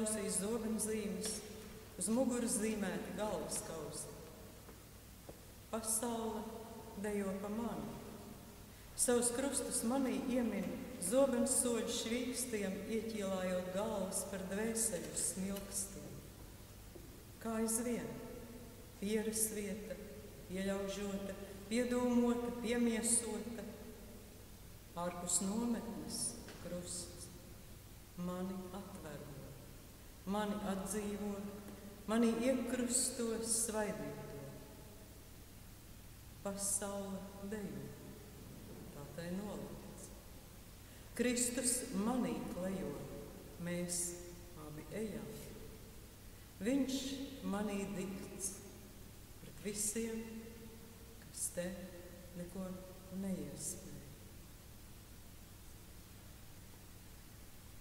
ausīs zobenzīmes, uz muguras zīmēti galvas kausi. Pasaule dejo pa mani. Savus krustus manī iemin zobens soļu švīkstiem, ieķīlājot galvas par dvēseļu smilkstiem. Kā aizvien, pieras vieta, ieļaužota, piedūmota, piemiesota, ārpus nometnes krusts, mani atvero, mani atdzīvo, mani iekrustos svaidīto. Pasaule dejo, tā tai nolikts. Kristus manī klejo, mēs abi ejam. Viņš manī dikts pret visiem, kas te neko neiespēj.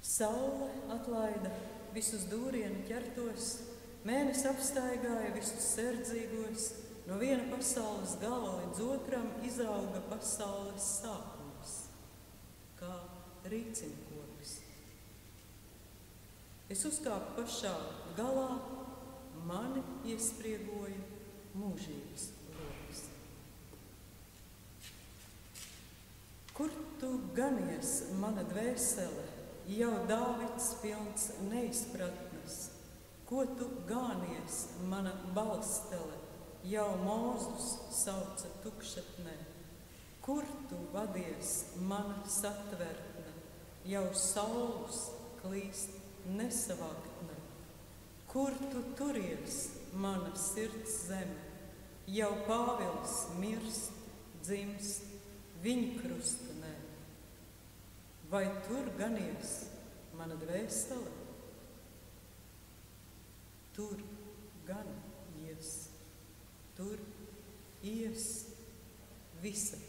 Saule atlaida visus dūrienu ķertos, mēnesis apstaigāja visus serdzīgos, no viena pasaules gala līdz otram izauga pasaules sākums, kā rīcinkopis. Es uzkāpu pašā galā, mani iespriegoja mūžības lokus. Kur tu ganies, mana dvēsele, jau Dāvids pilns neizpratnes? Ko tu gānies, mana balstele, jau Mūzus sauca tukšatnē? Kur tu vadies, mana satvertne, jau saulus klīst nesavāktne? Kur tu turies, mana sirds zeme? Jau Pāvils mirst, dzimst, viņa krustenē. Vai tur ganies mana dvēsele? Tur gan ies, tur ies visa